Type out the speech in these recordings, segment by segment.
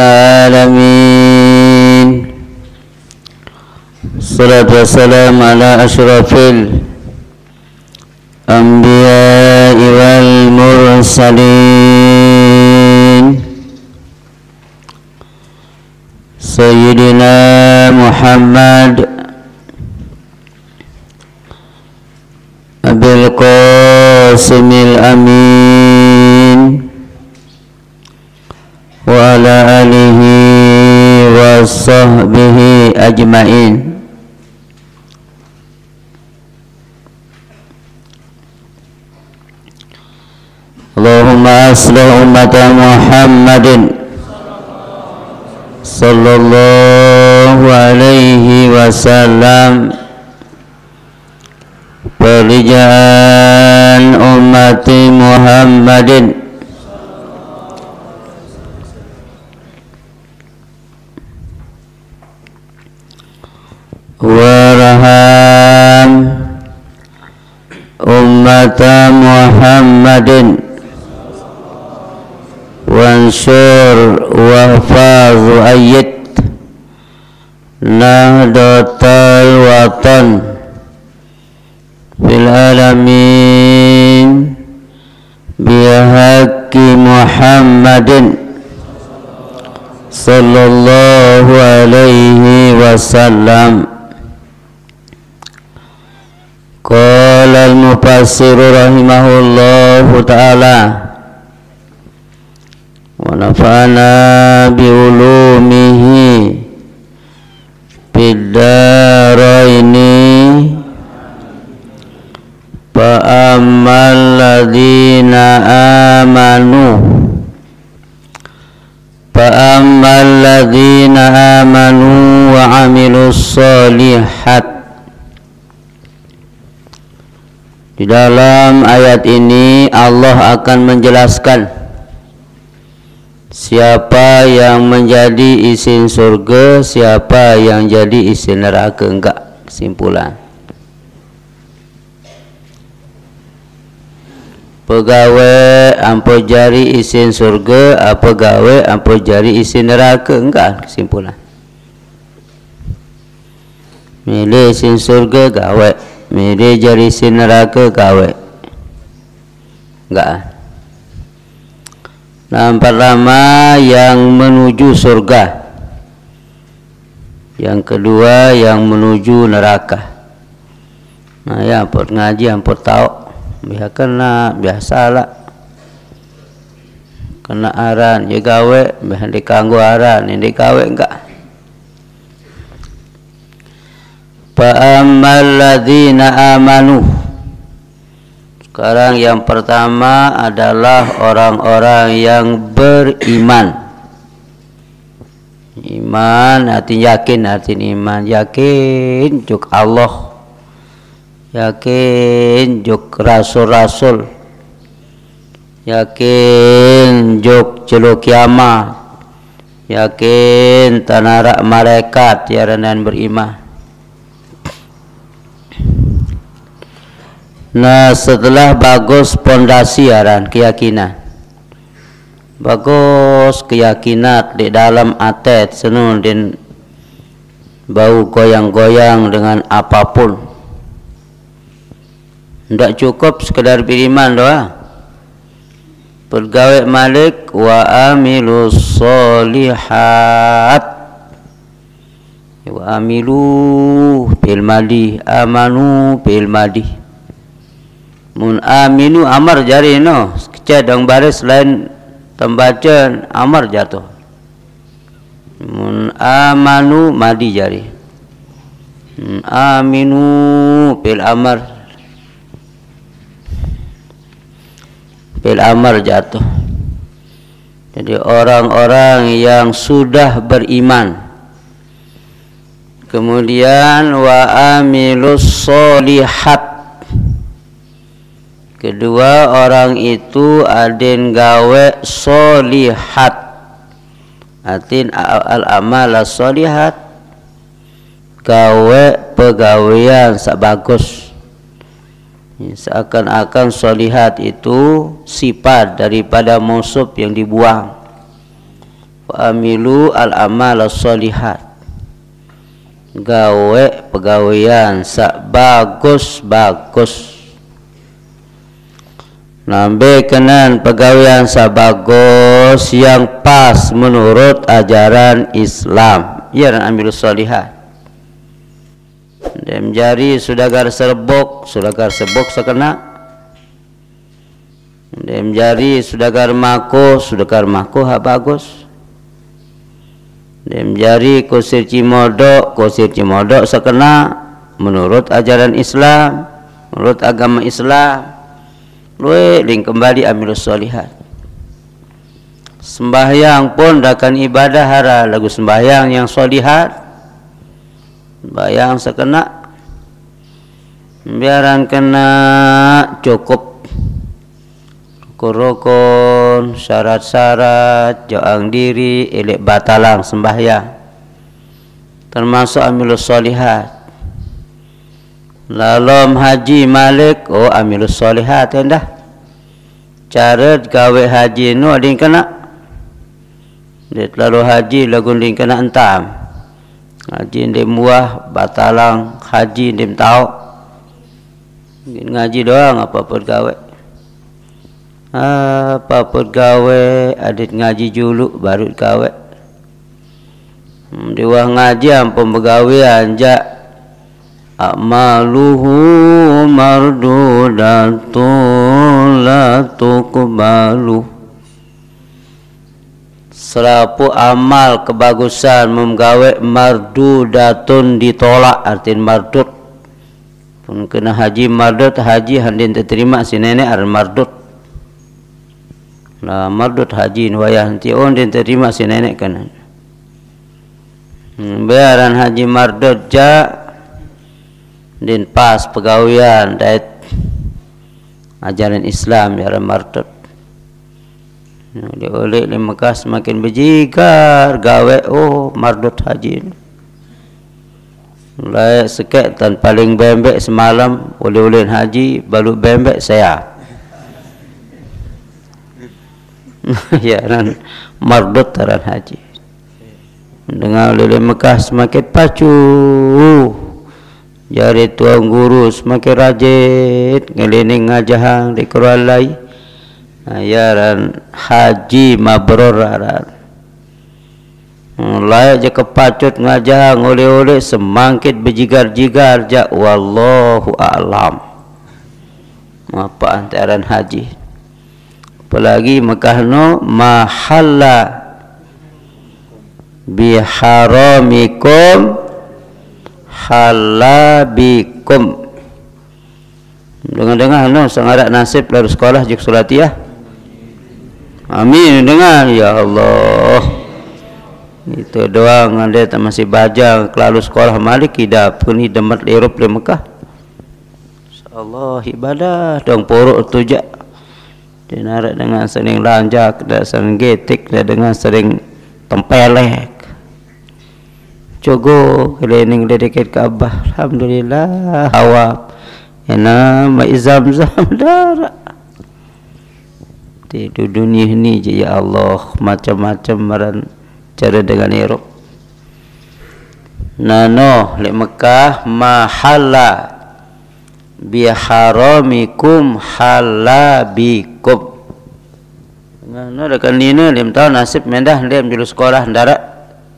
العالمين. الصلاة والسلام على أشرف الأنبياء والمرسلين. سيدنا محمد أبي القاسم الأمين. وعلى آله وصحبه أجمعين اللهم أصلح أمة محمد صلى الله عليه وسلم Perijaan umat Muhammadin ورهان أمة محمد. وانصر واحفظ وأيد. نهضة الوطن في العالمين بحق محمد صلى الله عليه وسلم. قال المفسر رحمه الله تعالى ونفعنا بعلومه في الدارين فأما الذين آمنوا فأما الذين آمنوا وعملوا الصالحات Di dalam ayat ini Allah akan menjelaskan siapa yang menjadi isi surga, siapa yang jadi isi neraka. Enggak kesimpulan. pegawai ampo jari isin surga apa gawe ampo jari isin neraka. Enggak kesimpulan. Milih isin surga gawe milih jari isin neraka gawe enggak nampak lama yang menuju surga. Yang kedua yang menuju neraka. Nah ya ampun ngaji ampun tahu. Biar kena biasalah. Kena aran. Ya gawe biar dikanggu aran. Ini gawe enggak Fa'ammal ladzina amanu. Sekarang yang pertama adalah orang-orang yang beriman. Iman artinya yakin artinya iman. Yakin juk Allah. Yakin juk rasul-rasul. Yakin juk celuk kiamat. Yakin tanara malaikat yaranan beriman Nah setelah bagus pondasi aran keyakinan bagus keyakinan di dalam atet senun dan bau goyang-goyang dengan apapun tidak cukup sekadar beriman doa. Pergawai malik wa amilu solihat. Wa amilu bil madi amanu bil madi. Mun aminu amar jari no. Kecil dong baris lain tembacan amar jatuh. Mun amanu madi jari. Aminu bil amar bil amar jatuh jadi orang-orang yang sudah beriman kemudian wa amilus solihat kedua orang itu adin gawe solihat. Atin al amal solihat. Gawe pegawaian sak bagus. Seakan-akan solihat itu sifat daripada musuh yang dibuang. Amilu al amal solihat. Gawe pegawaian sak Nambe kenan pegawaian sak bagus yang pas menurut ajaran Islam. Ya dan ambil solihat. Dem jari sudah gar serbok, sudah gar sebok sekena. Dem jari sudah gar mako, sudah gar mako ha bagus. Dem jari kusir cimodok, kusir cimodok sekena menurut ajaran Islam, menurut agama Islam. Luwe ling kembali ambil solihat. Sembahyang pun dakan ibadah hara lagu sembahyang yang solihat. Bayang sekena biaran kena cukup kurokon syarat-syarat joang diri elek batalang sembahyang termasuk amilus solihat lalom haji malik oh amilus solihat endah cara gawe haji nu ading kena. Dia lalu haji lagu ding kena entam. Haji ndim muah batalang. Haji ndim tahu. Ngaji doang apa pun gawe apa pegawai adit ngaji julu baru gawe hmm, dewa ngaji ampun pegawai anja amaluhu mardudatun la tuqbalu. Selapu amal kebagusan memgawe mardudatun ditolak artin mardut pun kena haji mardut haji handin terima si nenek ar mardut lah mardut haji wayah nanti on din terima si nenek kan hmm, bayaran haji mardut ja din pas pegawaian dait ajaran Islam ya mardut dia oleh di Mekah semakin berjigar gawe oh mardut haji Layak sekit dan paling bembek semalam oleh-oleh haji balu bembek saya. Ya dan mardut haji. Dengan oleh Mekah semakin pacu jari tuan guru semakin rajin ngelining ngajahang di Kuala ya dan haji mabrur ran layak je kepacut ngajang oleh-oleh semangkit berjigar-jigar ja wallahu a'lam. Apa antaran haji? Apalagi Mekah no mahalla biharamikum halabikum. Dengar-dengar no sangat nasib lalu sekolah juk sulatiah amin dengar. Ya Allah. Itu doang ada tak masih baca kelalu sekolah malik tidak pun demat Eropa di Mekah. Allah ibadah. Dong porok tujak dia narik dengan sering lanjak dan sering getik dan dengan sering tempelek Jogo keliling dekat Kaabah Alhamdulillah. Awap Ena maizam zam darah di dunia ini je ya Allah. Macam-macam maran cara dengan Eropa. Nano lek Mekah mahalla biharamikum halabikum. Nano dekat nina lim tahu nasib mendah lim dulu sekolah darat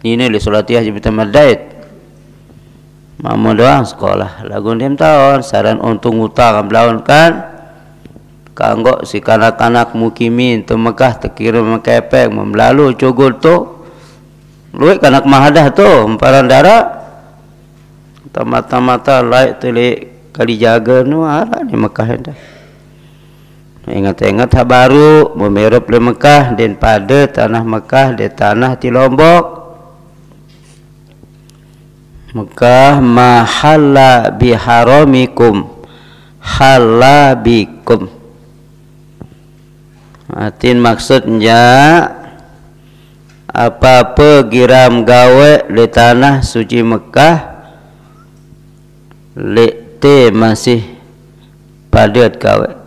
nina li solatiah jibita maldait Mama doang sekolah. Lagu lim tahu saran untung utang belawan kan? Kanggok si kanak-kanak mukimin tu Mekah terkira mekepek membelalu cogol tu. Luik kanak mahadah tu Emparan darah. Mata-mata laik telik Kali jaga nu ni Mekah dah. Ingat-ingat hak baru Memerup di Mekah Dan pada tanah Mekah Di tanah di Lombok Mekah Mahalla biharamikum Halabikum Artin maksudnya apa-apa giram gawe di tanah suci Mekah lekte masih pada kawe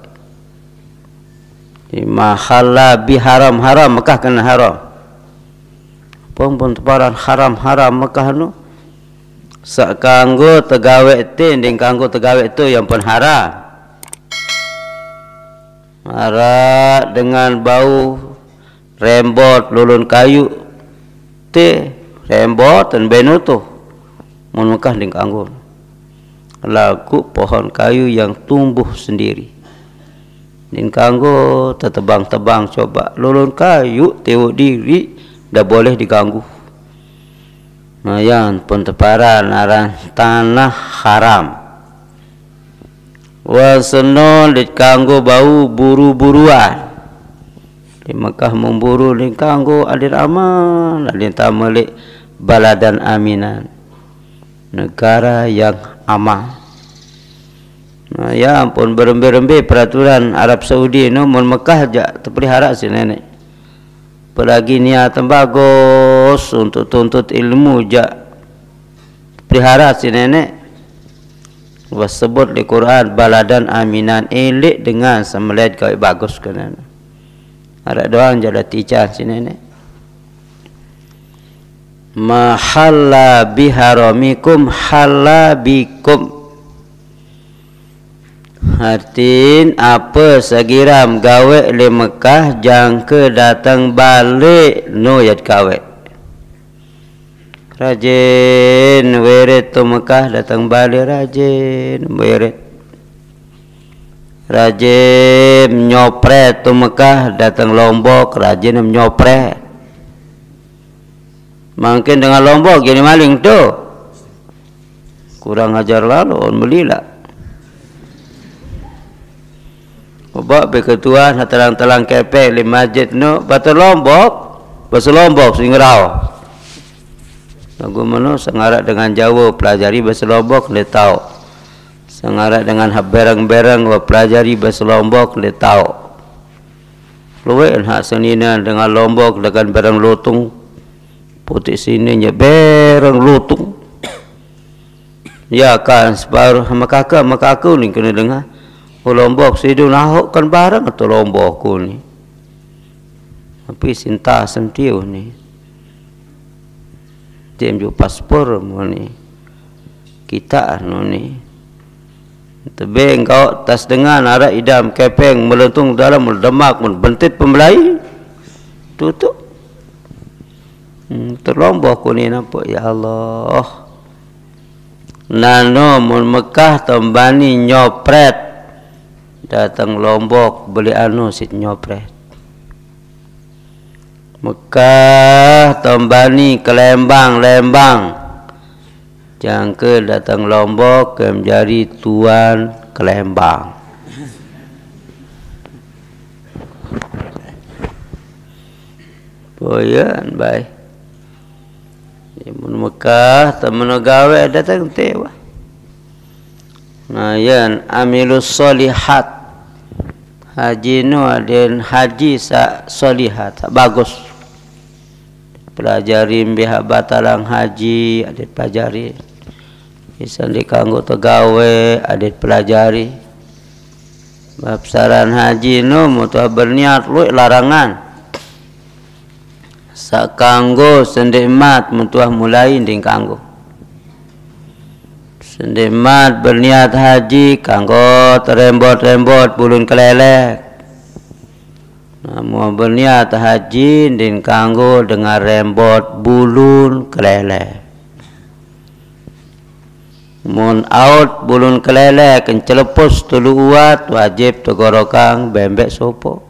mahalla bi haram. Mekah kena haram. Pun pun haram haram Mekah nu sak kanggo tegawe tin ding kanggo tegawe tu yang pun haram Mara dengan bau rembot lulun kayu te rembot dan benu tu. Mun Mekah ding kanggo. Lagu pohon kayu yang tumbuh sendiri. Nin kanggo tetebang-tebang coba. Lulun kayu tewok diri dah boleh diganggu. Mayan pun teparan aran tanah haram. Waseno di kanggo bau buru-buruan. Di Mekah memburu di kanggo adir aman, adir tamalik baladan aminan. Negara yang aman. Nah, ya ampun berembe-rembe peraturan Arab Saudi no mun Mekah aja terpelihara si nenek. Pelagi niat bagus untuk tuntut ilmu ja pelihara si nenek. Was sebut di Quran baladan aminan elik dengan semelid kau bagus kena. Ada doang jala tica si nenek. Mahalla biharamikum halabikum Artin apa segiram gawe le Mekah jangka datang balik no yat gawe. Rajin weret tu Mekah datang balik rajin weret. Rajin nyopret tu Mekah datang Lombok rajin nyopret. Mungkin dengan Lombok gini maling tu. Kurang ajar lalu belilah. Bawa be ketua telang-telang kepe di masjid no batu lombok bahasa lombok singrau. Lagu mana sengarak dengan Jawa pelajari bahasa lombok le tahu. Sengarak dengan berang-berang pelajari bahasa lombok le tahu. Luwe hak senina dengan lombok dengan berang lutung putih sini nya berang lutung. Ya kan separuh makaka makaka ni kena dengar. Lombok sidu nahuk kan barang atau lombok ku ni. Tapi sinta sentiu ni. Jem ju paspor mu ni. Kita anu ni. Tebeng kau tas dengan arah idam kepeng melentung dalam demak mun bentit pembelai. Tu tu. Hmm, terlombok ku ni nampak ya Allah. Nano mun Mekah tembani nyopret datang Lombok beli anu sit nyopret. Mekah Tombani ke Lembang. Jangka datang Lombok ke menjadi tuan ke Lembang Boyan baik Mekah temen gawe datang tewa. Nah, yan amilus solihat. Haji nu dan haji sa solihat. Bagus. Pelajari biha batalang haji adik pelajari. Bisa dikanggo tegawe adik pelajari. Bab saran haji nu mutu berniat lu larangan. Sakanggo sendemat mutu mulai ding kanggo Sendimat berniat haji kanggo terembot-rembot bulun kelelek. Namu berniat haji din kanggo dengan rembot bulun kelelek. Mun out bulun kelelek kencelepus tulu uat wajib tegorokang bembek sopo.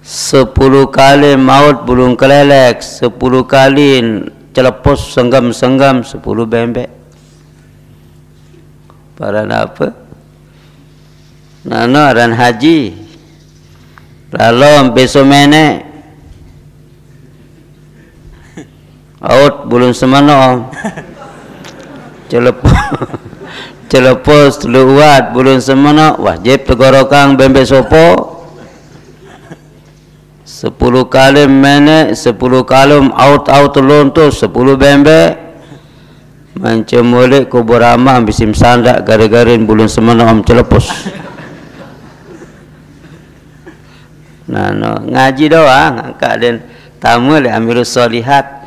Sepuluh kali maut bulun kelelek, sepuluh kali celepos senggam-senggam sepuluh bembek. Para apa? Nano aran haji. Lalu besok mene. Out bulun semano. Celepos. Celepos luat bulun semano. Wajib tegorokang bembek sopo. Sepuluh kali menek, sepuluh kalum out out lonto, sepuluh bembe. Macam mulai kubur ramah bisim sandak gara-garin bulun semana om celepus. Nah, no. ngaji doang angkat dan tamu le amirus solihat.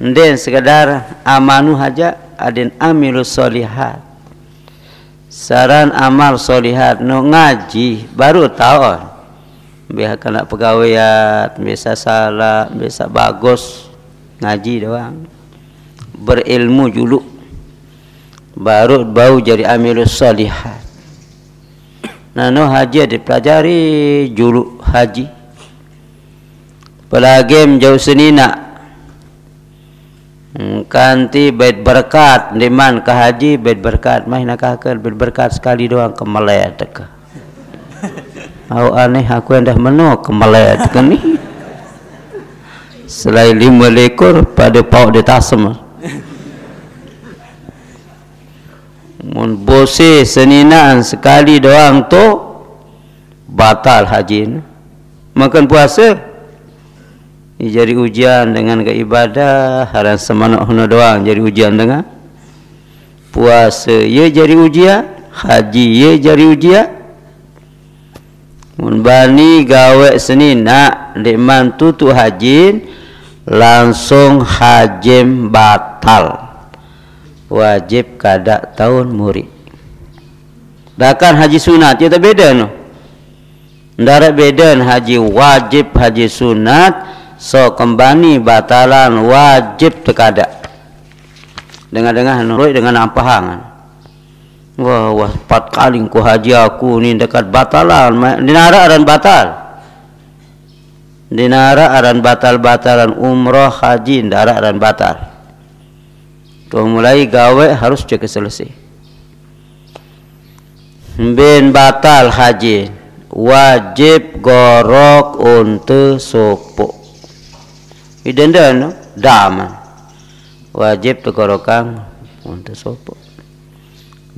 Dan sekadar amanu haja adin amirus solihat. Saran amal solihat no ngaji baru tahu. Biar kena pegawaian, biasa salah, biasa bagus ngaji doang. Berilmu dulu baru bau jadi amilus salihat. Nano haji dipelajari dulu haji. Pelagim jauh senina hmm, kanti bait berkat diman ke haji bait berkat. Mah nak ke bait berkat sekali doang ke Malaya teka Au aneh aku yang dah menuk ke Malaya teka ni. Selain lima lekor pada pauk di tasem. Mun bose seninaan sekali doang tu batal haji makan puasa ini jadi ujian dengan ke ibadah haran semanok huna doang jadi ujian dengan. Puasa ya jadi ujian haji ya jadi ujian mun bani gawe senina di mantu tu haji langsung hajim batal wajib kada tahun murid. Bahkan haji sunat tak beda no. Ndarat beda haji wajib haji sunat so kembali batalan wajib tekada. Dengar-dengar nurut dengan ampahan. Wah, wah, empat kali ku haji aku ni dekat batalan. Dinara dan batal. Dinara dan batal-batalan umrah haji, darat dan batal. Kau mulai gawe harus cek selesai. Bin batal haji wajib gorok untuk sopo. Idenda no dama wajib tegorokan untuk sopo.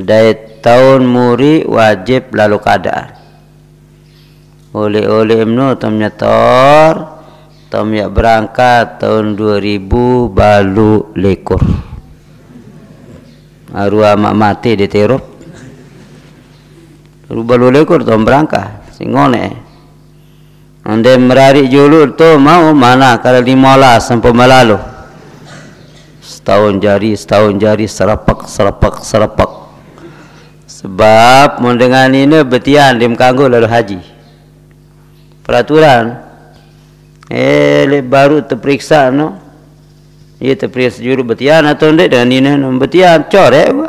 Dari tahun muri wajib lalu keadaan. Oleh-oleh imnu tamnya tor tamnya berangkat tahun 2000 balu lekor arwah mak mati di terop rubah lekor tu berangkat. Singone ande merari julur tu mau mana? Kalau di mola sampai malalu setahun jari setahun jari serapak serapak serapak sebab mendengar ini betian di kanggo lalu haji peraturan eh baru terperiksa no ia terperiksa sejuru betian atau tidak dan ini nom betian corek apa?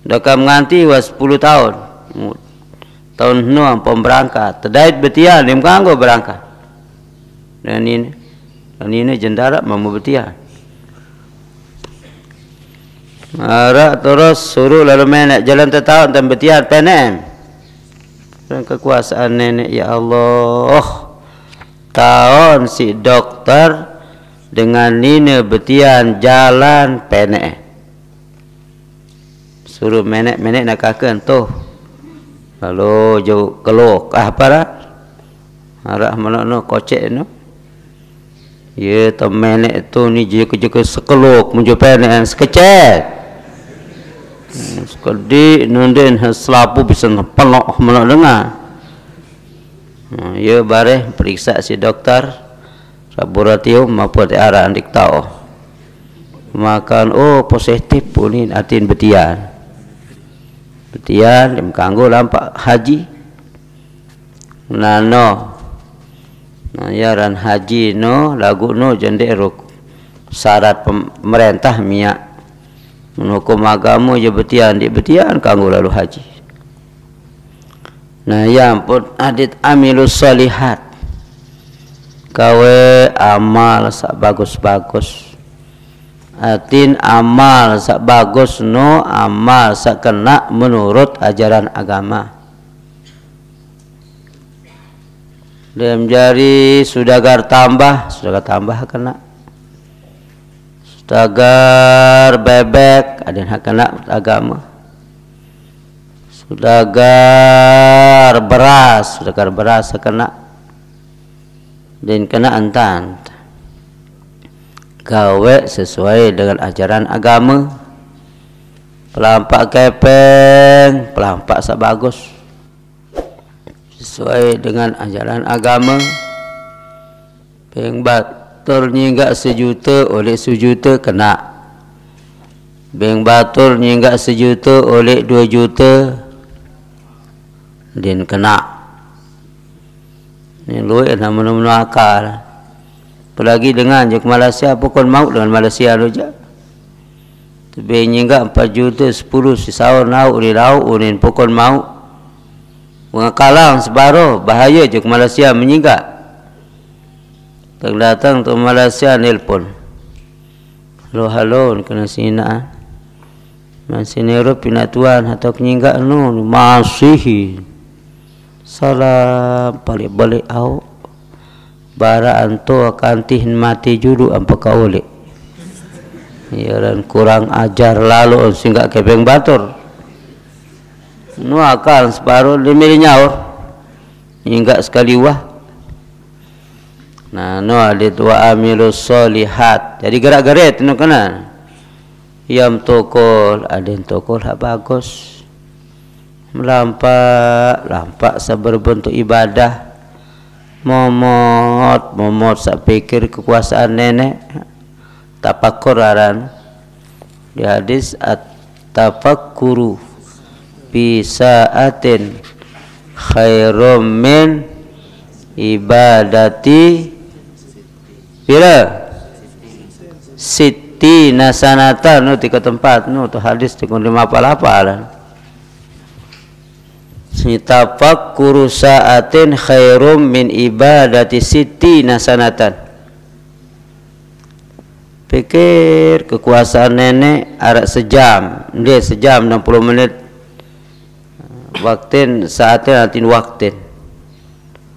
Dah kam nganti was 10 tahun. Tahun nu ampun berangkat. Terdait betian dia kanggo berangkat. Dan ini dan ini jendara mamu betian. Mara terus suruh lalu menek jalan tetahun dan betian penem. Dan kekuasaan nenek ya Allah. Tahun si doktor dengan nina betian jalan penek suruh menek-menek nak kakan tu lalu jauh kelok. Ah apa dah? Arah mana no kocek no. Ya tu menek tu ni ke sekelok muncul penek sekecet sekedi nunden selapu bisa pelok mana dengar. Hmm, ya bare periksa si doktor. Laboratorium maupun arah andik tahu makan oh positif pun ini atin betian. Betian dem kanggo lampak haji. Nano nayaran haji no lagu no jende ruk syarat pemerintah miak menghukum agama je betian di betian kanggo lalu haji? Nah yang pun adit amilus salihat kawe amal sak bagus-bagus. Atin amal sak bagus no amal sak kena menurut ajaran agama. Dem jari sudagar tambah, sudagar tambah kena. Sudagar bebek, ada yang kena agama. Sudagar beras, sudagar beras kena dan kena antan gawe sesuai dengan ajaran agama. Pelampak kepeng. Pelampak sebagus sesuai dengan ajaran agama. Peng batul nyinggak sejuta oleh sejuta kena peng batul nyinggak sejuta oleh dua juta din kena ni luwe nama-nama akal Apalagi dengan je ke Malaysia pukul maut dengan Malaysia tu je. Tapi nyingga 4 juta 10 si sahur nau ni lau unin pukul maut. Mengakalang sebaru bahaya je ke Malaysia menyingga. Tak datang tu Malaysia nelpon. Halo halo kena sina. Masih nerup pina tuan atau kenyingga nu masih. Salam balik-balik awak bara anto akan tihin mati juru apa kau oleh ya kurang ajar lalu sehingga kepeng batur nu akan separuh demi nyaur hingga sekali wah nah ada dua amilus solihat. Jadi gerak-gerak nu kena. Yang tokol ada yang tokol hak bagus. Melampak lampak seberbentuk ibadah. Momot momot sak pikir kekuasaan nenek. Tapakur aran. Di hadis at tafakkuru bi sa'atin khairum min ibadati bila siti nasanata nu tiga tempat nu tu hadis tiga lima apa Sitafakkuru sa'atin khairum min ibadati siti nasanatan. Pikir kekuasaan nenek arak sejam. Dia sejam 60 menit. Waktu saatnya nanti waktu.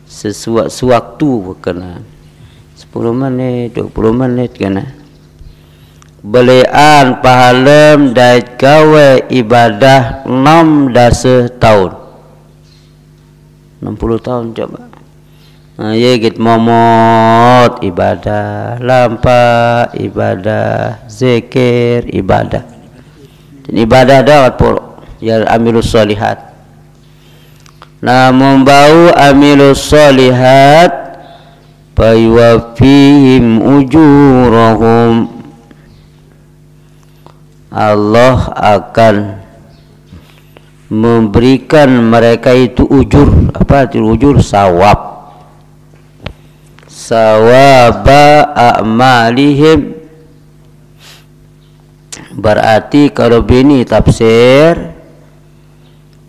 Sesuatu sewaktu berkenaan. 10 menit, 20 menit kena. Belian pahalem dan gawe ibadah 6 dasa tahun. 60 tahun coba. Ha, ya kita momot ibadah, lampa ibadah, zikir ibadah. Dan ibadah dapat pun ya amilus solihat. Namun bau amilus solihat fayuwafihim ujurahum Allah akan memberikan mereka itu ujur. Apa itu ujur? Sawab. Sawaba a'malihim. Berarti kalau bini tafsir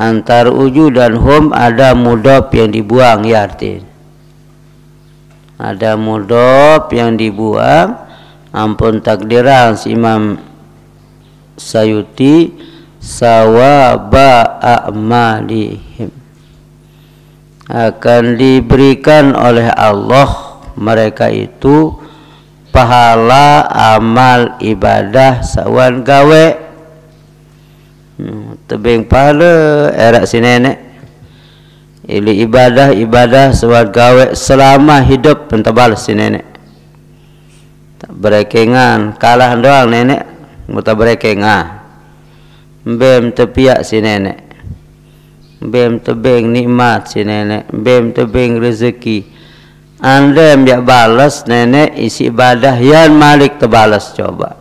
antara uju dan hum ada mudab yang dibuang ya arti ada mudab yang dibuang ampun takdiran si Imam Sayuti. Sawaba a'malihim. Akan diberikan oleh Allah mereka itu pahala amal ibadah sawan gawe. Hmm, tebing pahala. Erak si nenek ili ibadah ibadah sawan gawe selama hidup. Pentabal si nenek. Berekengan. Kalah doang nenek. Muta berekengan. Bem tepiak si nenek. Bem tebing nikmat si nenek. Bem tebing rezeki. Anda yang biar balas nenek isi ibadah Yang malik terbalas coba.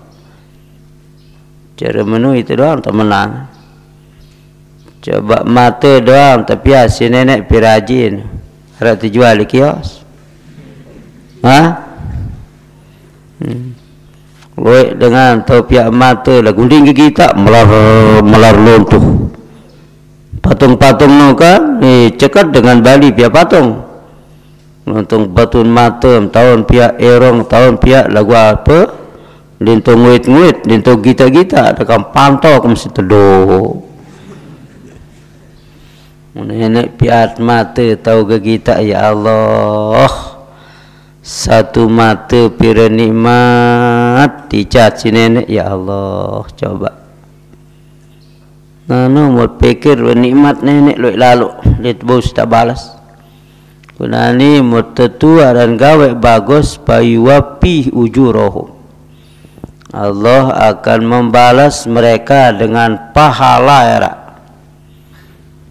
Cara menu itu doang tak menang Coba mata doang tepiak si nenek pirajin Harap terjual di kios Ha? Hmm. Woi dengan taupiak mata lah gunding gigi tak melar melar lontuh. Patung-patung nu kan ni cekat dengan bali pia patung. Lontung batun mata tahun pia erong tahun pia lagu apa? Lintung nguit-nguit, lintung gita-gita dekat pantau ke mesti teduh. Nenek piat mata tahu ke kita ya Allah satu mata pira nikmat dicat si nenek. Ya Allah coba. Nano mau pikir nikmat nenek lu lalu lihat bos tak balas. Kuna ni mau tetua dan gawe bagus payu wapi ujurohu Allah akan membalas mereka dengan pahala erak.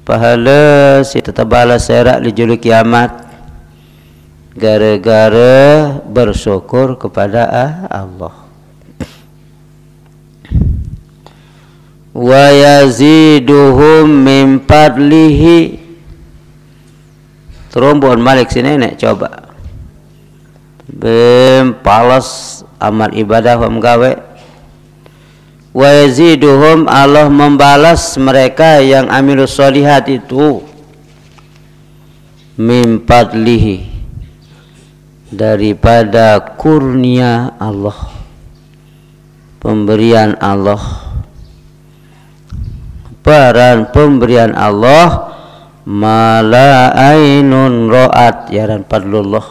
Pahala si tetap balas erak di julu kiamat. Gara-gara bersyukur kepada Allah. Wa yaziduhum min fadlihi. Terombon Malik sini nak coba. Bem palas amal ibadah gawe wa yaziduhum Allah membalas mereka yang amilus solihat itu. Min fadlihi daripada kurnia Allah pemberian Allah. Peran pemberian Allah mala ainun ra'at ya dan fadlullah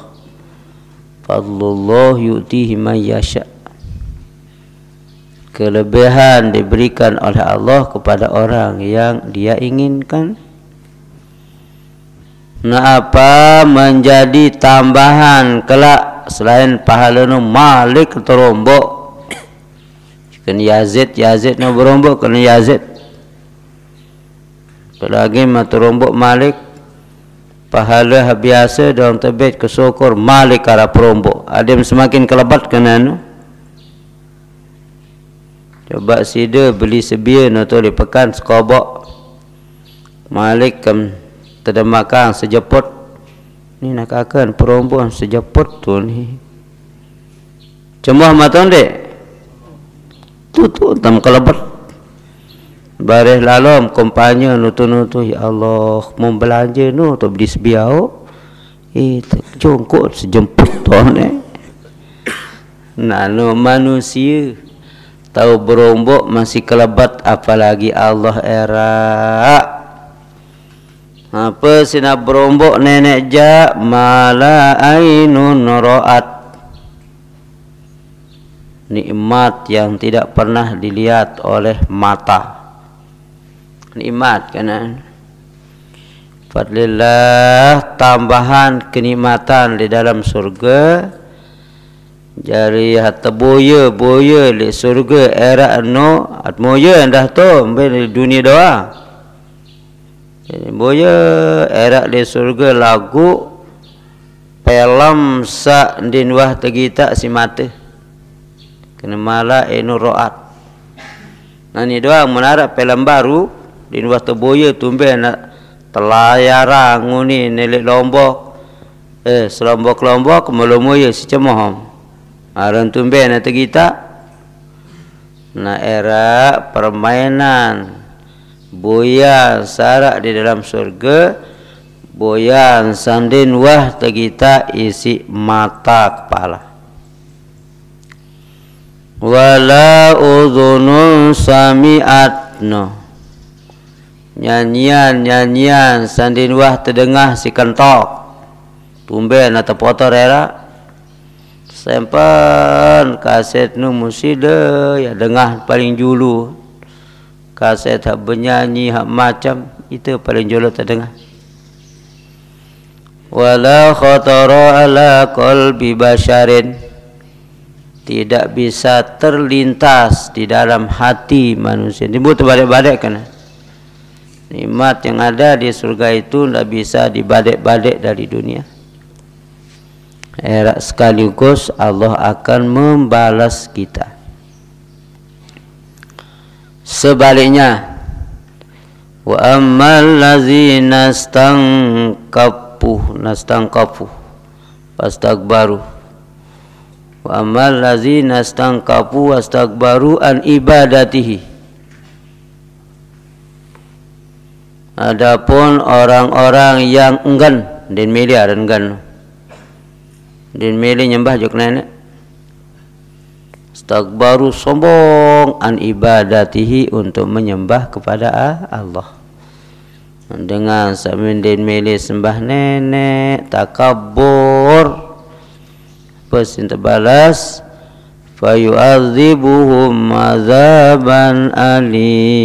fadlullah yu'tihi man yasha kelebihan diberikan oleh Allah kepada orang yang dia inginkan. Nah apa menjadi tambahan kelak selain pahala nu malik terombok? Kena Yazid Yazid nu berombok kena Yazid. Lagi ma terombok malik pahala biasa dalam terbit kesyukur malik arah perombok. Ada semakin kelebat kena anu coba sida beli sebia atau pekan sekobok. Malik kam terdemakan sejeput. Ni nak akan perombok sejeput tu ni. Cuma mata dek tu tu tam kelebat. Baris lalam kompanya nutu-nutu ya Allah mau belanja nu tu beli sebiau. Eh jongkok sejemput tu ni. Nano manusia tahu berombok masih kelebat apalagi Allah era. Apa sina berombok nenek ja mala ainun roat. Nikmat yang tidak pernah dilihat oleh mata. Nikmat kan? Fadlillah tambahan kenikmatan di dalam surga Jari hatta boya boya di surga era no. Atmoya dah tu di dunia doa Boya era di surga lagu Pelam sa din wah tegita si mata. Kena malah enu roat. Nani doa menara pelam baru di luar terboya tumben nak telayara nguni nelik lombok. Eh selombok-lombok melomoya si cemoh aran tumben nak kita na era permainan boya sarak di dalam surga boya sandin wah kita isi mata kepala. Wala udhunun sami'at no nyanyian-nyanyian sandin wah terdengar si kentok. Tumben atau potor era sempan kaset nu musida ya dengar paling julu. Kaset hak bernyanyi hak macam itu paling julu terdengar wala khatara ala qalbi basharin tidak bisa terlintas di dalam hati manusia. Ini butuh balik-balik kan? nikmat yang ada di surga itu tidak bisa dibadek-badek dari dunia erak sekaligus Allah akan membalas kita. Sebaliknya wa ammal ladzina stangkapu nastangkapu fastakbaru. Wa ammal ladzina stangkapu wastakbaru an ibadatihi. Adapun orang-orang yang enggan dan milih ada enggan. Dan milih nyembah juk nenek. Stakbaru sombong an ibadatihi untuk menyembah kepada Allah. Dengan samin dan milih sembah nenek takabur. Pesin terbalas. Fayu'adzibuhum azaban alima'na.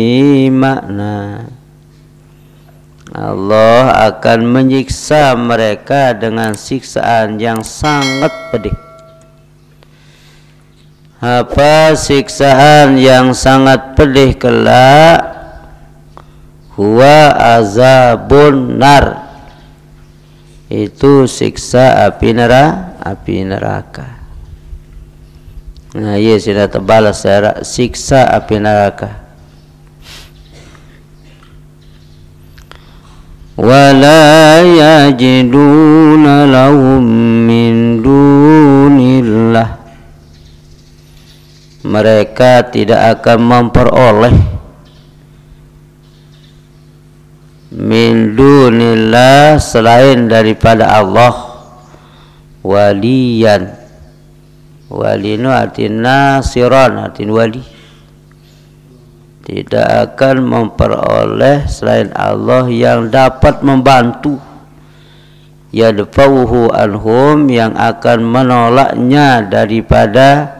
Allah akan menyiksa mereka dengan siksaan yang sangat pedih. apa siksaan yang sangat pedih kelak? Huwa azabun nar. Itu siksa api neraka api neraka. Nah ia sudah terbalas secara siksa api neraka wala yajiduna lahum min dunillah mereka tidak akan memperoleh min dunillah selain daripada Allah waliyan. Wali itu artinya nasiran artinya wali tidak akan memperoleh selain Allah yang dapat membantu. Yadfa'uhu anhum yang akan menolaknya daripada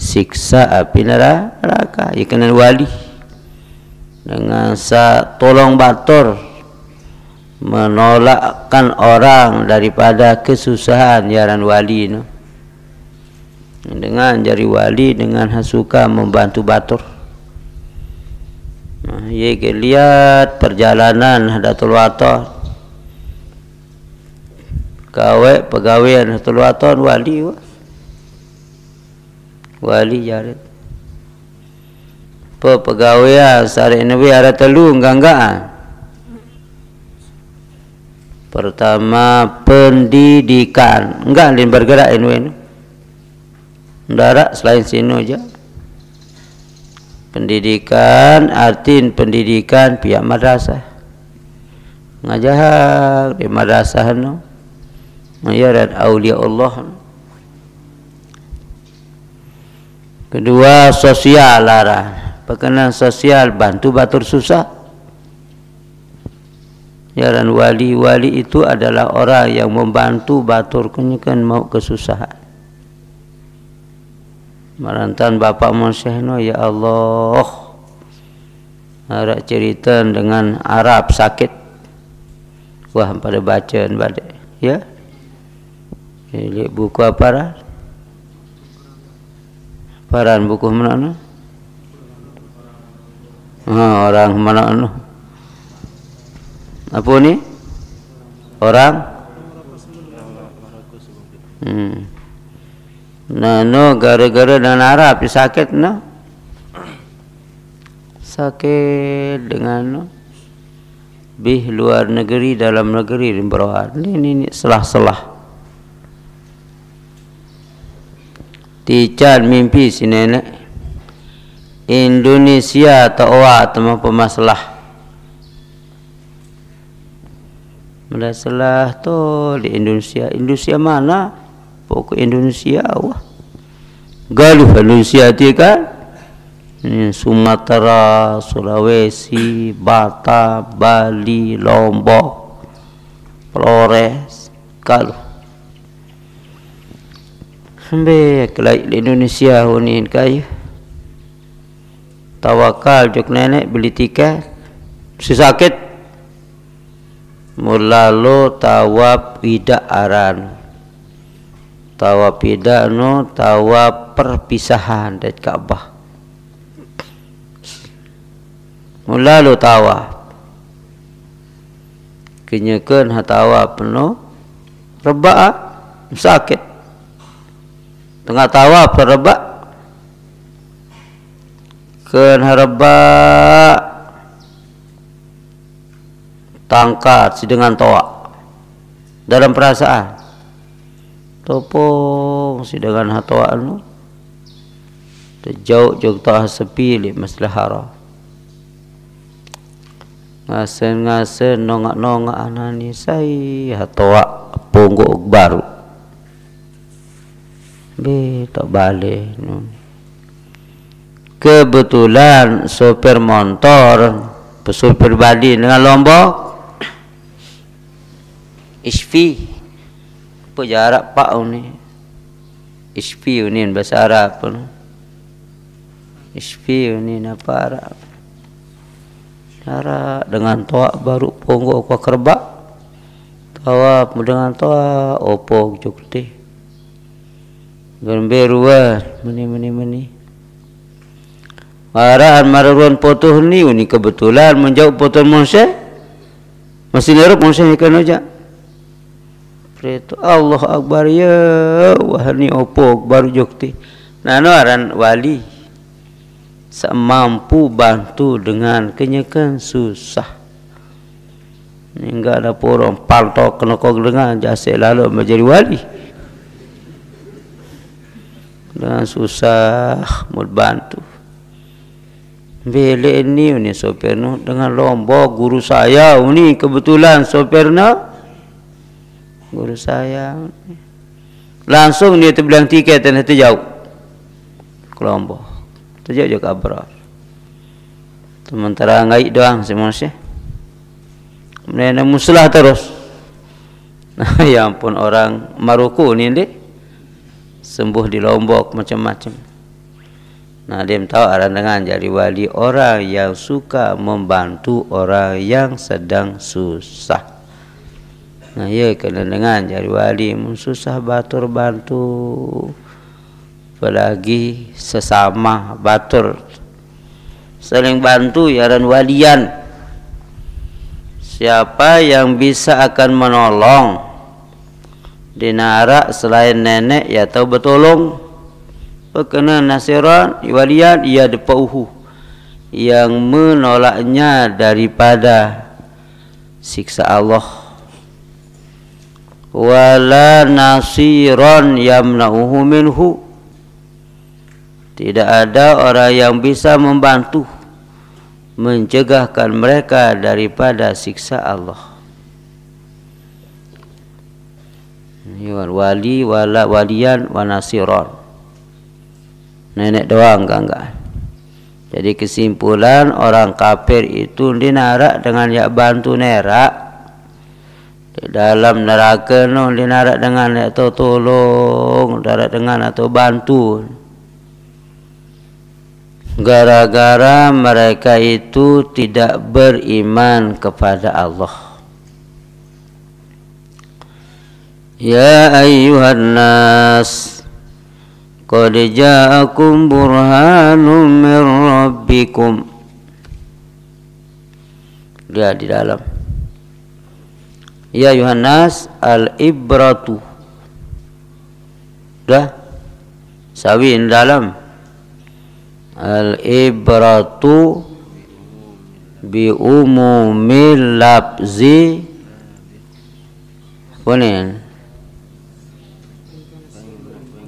siksa api neraka. Ia kena wali dengan sa tolong batur menolakkan orang daripada kesusahan jaran wali no. dengan jari wali dengan hasuka membantu batur nah, ia lihat perjalanan hadatul watar kawe pegawai hadatul watar wali wali jarit. Apa pegawai sari nabi ada telu enggak pertama pendidikan. Enggak lain bergerak ini darat selain sini aja pendidikan arti pendidikan pihak madrasah ngajak di madrasah no dan aulia Allah no. Kedua sosial lara. Berkenaan sosial bantu batur susah. Jalan wali-wali itu adalah orang yang membantu batur kenyakan mau kesusahan. Marantan Bapak Monsihno, Ya Allah. Harap cerita dengan Arab sakit. Wah, pada bacaan balik. Ya. Lihat buku apa lah? Paran buku mana anu? Ha, orang mana anu? Apa ni? Orang? Hmm. Nah, no gara-gara dan Arab sakit no. Sakit dengan no. Bih luar negeri dalam negeri berawat. Ini ini selah-selah. Tijan mimpi si nenek Indonesia tak awak teman pemasalah Masalah tu di Indonesia Indonesia mana? Pokok Indonesia wah Galuh Indonesia tu kan Sumatera, Sulawesi, Batam, Bali, Lombok, Flores, Galuh Sampai kelai Indonesia ni kaya. Tawakal jok nenek beli tiket. Si sakit. Mulalo tawab tidak aran. Tawab tidak no tawab perpisahan dari Ka'bah. Mulalo tawab. Kenyakan hatawa penuh. Rebak sakit tengah tawa perebak ken harebak tangkat si dengan toa dalam perasaan topo si dengan hatoa anu terjauh jauh toa sepi li maslah haram ngasen ngasen nongak nongak anani sai hatoa ponggok baru. Be tak balik Kebetulan sopir motor Pesopir balik dengan lombok Isfi Apa jarak pak ni Isfi ni bahasa Arab pun Isfi ni apa Arab Jarak dengan toa baru ponggok kuah kerbak Tawa dengan toa opok cukup Gembira meni meni meni. Maraan maruan potuh ni ini kebetulan menjauh potuh monse. Masih lerap monse ikan aja. Preto Allah Akbar ya wah ni baru jokti. Nano aran wali semampu bantu dengan kenyakan susah. Ini enggak ada porong palto kena kau dengan jasa lalu menjadi wali. Dengan susah mau bantu. Bele ini ni sopir dengan lombok guru saya ini kebetulan sopir nu guru saya. Langsung dia terbilang tiket dan itu jauh ke lombok itu jauh juga abrar sementara ngai doang semua sih Mereka muslah terus. Ya ampun orang Maroko ni deh sembuh di lombok macam-macam. Nadim tahu arah dengan jadi wali orang yang suka membantu orang yang sedang susah. Nah, ya kena dengan jadi wali susah batur bantu. Apalagi sesama batur. Saling bantu ya dan walian. Siapa yang bisa akan menolong dinara selain nenek ya tahu bertolong kena nasiran walian ia depauhu yang menolaknya daripada siksa Allah wala nasiran yamna'uhu minhu. Tidak ada orang yang bisa membantu mencegahkan mereka daripada siksa Allah. Wali wala walian wa nasiran nenek doang kan enggak jadi kesimpulan orang kafir itu dinarak dengan ya bantu nerak di dalam neraka no dinarak dengan ya to tolong darat dengan atau bantu gara-gara mereka itu tidak beriman kepada Allah Ya ayuhan nas قد جاءكم برهان من ربكم lihat di dalam ya Yohanes al ibratu dah? Sawi di dalam. Al ibratu bi umumil labzi apa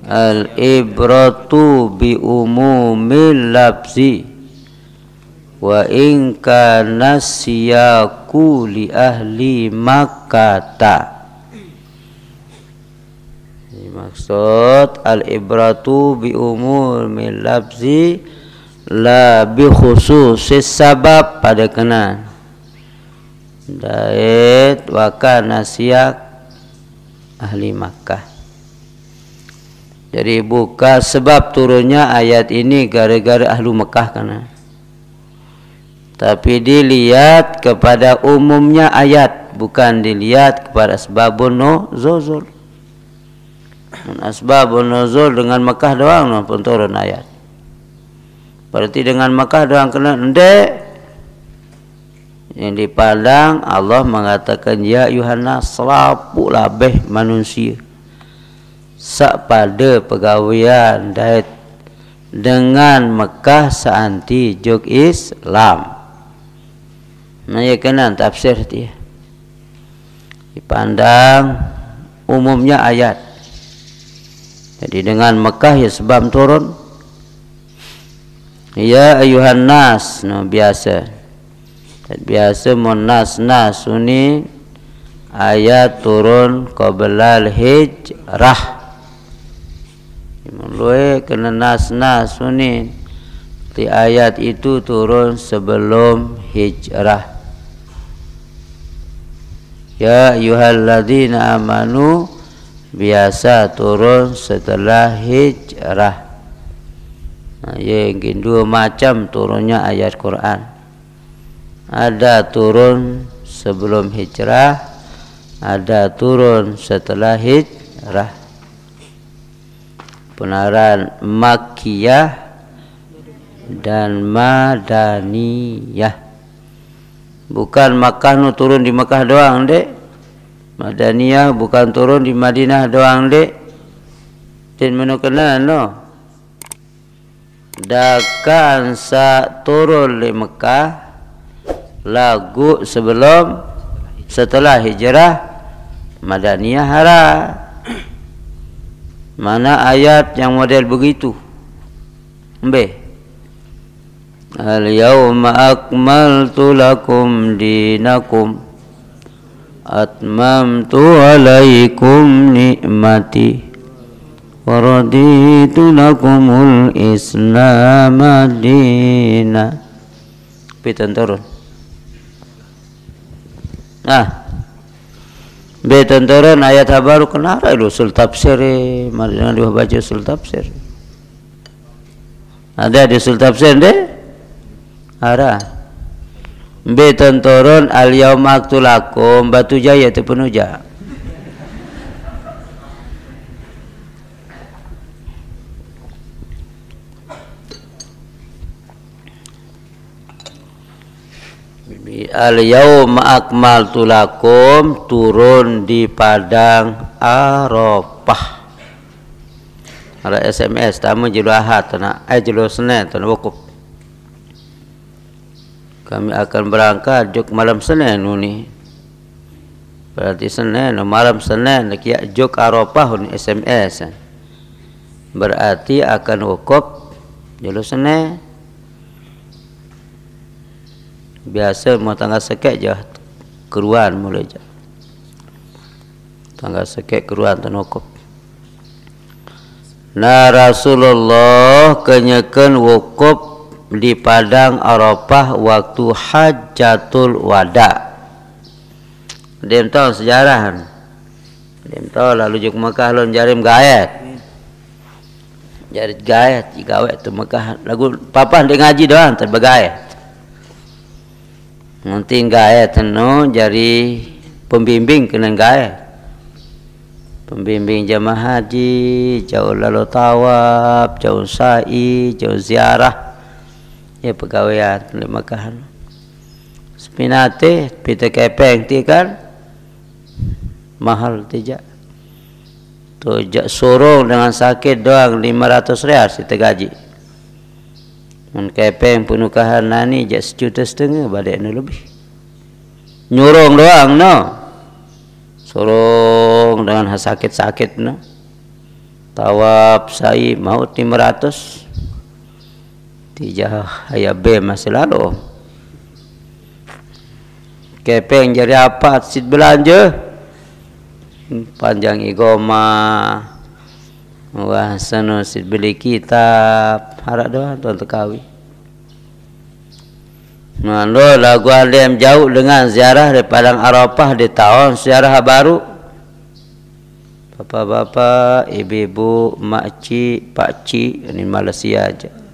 Al-ibratu bi umumil labzi Wa in kana siyaku li ahli makkata Maksud al-ibratu bi umumil labzi La bi khususis sabab pada kena Dait wa kana siyak ahli makkah. Jadi bukan sebab turunnya ayat ini gara-gara ahlu Mekah kana. Tapi dilihat kepada umumnya ayat bukan dilihat kepada asbabun nuzul. Asbabun nuzul dengan Mekah doang no, pun turun ayat. Berarti dengan Mekah doang kena ndek yang dipandang Allah mengatakan ya Yohanes selapuklah beh manusia sak pada pegawaian dan dengan Mekah seanti juk Islam. Ya kena tafsir dia. Dipandang umumnya ayat. Jadi dengan Mekah ya sebab turun. Ya ayuhan nas, no biasa. Dan biasa mon nas nas ini ayat turun qablal hijrah. Mulai kena nas-nas ni Di ayat itu turun sebelum hijrah Ya ayuhalladzina amanu Biasa turun setelah hijrah. Nah, Ya mungkin dua macam turunnya ayat Quran. Ada turun sebelum hijrah Ada turun setelah hijrah. Penaran Makiyah dan Madaniyah. Bukan Makkah nu turun di Makkah doang, Dek. Madaniyah bukan turun di Madinah doang, Dek. Dan mana kena, no? Dakan sa turun di Mekah lagu sebelum setelah hijrah Madaniyah harap Mana ayat yang model begitu? Mbe. Al-yawma akmaltu lakum dinakum atmamtu alaikum ni'mati wa raditu lakumul islam dina. Pitan turun. Nah, Beton turun ayat baru kenapa itu sul tafsir mari dengan dua baca sul tafsir. Ada di sul tafsir deh? Ada. Beton turun al yauma aktulakum batu jaya tu penuja. al yauma akmaltu lakum turun di padang Arafah. Ada SMS tamu julu ahad tanah eh julu senin tanah wukuf. Kami akan berangkat juk malam senin ni. Berarti senin malam senin kia juk Arafah ni SMS. Berarti akan wukuf julu senin biasa mau tangga sekek je keruan mula je tangga sekek keruan tenokop na Rasulullah kenyakan wukuf di padang Arafah waktu hajatul wada. Dia tahu sejarah dia tahu lalu juk Mekah lalu jarim gayat jarit gayat gawat tu Mekah. Lagu papa dia ngaji doang terbagayat Nanti gaya tenu jadi pembimbing kena gaya. Pembimbing jemaah haji, jauh lalu tawab, jauh sa'i, jauh ziarah. Ya pegawaian di Makkah. Sepinate, pita kepeng ti kan? Mahal tidak. Tu sorong dengan sakit doang 500 real si gaji. Mun kepeng penukahan nani jak sejuta setengah balik ni lebih. Nyurung doang no. Sorong dengan sakit-sakit no. Tawab sai mau 500. Tijah ayah B masih lalu. Kepeng jadi apa? Sit belanja. Panjang igoma. Wah, sana sit beli kitab. Harap doa tuan terkawi. Lalu lagu alim jauh dengan ziarah di Padang Arafah di tahun ziarah baru. Bapa-bapa, ibu-ibu, makcik, pakcik, ini Malaysia aja.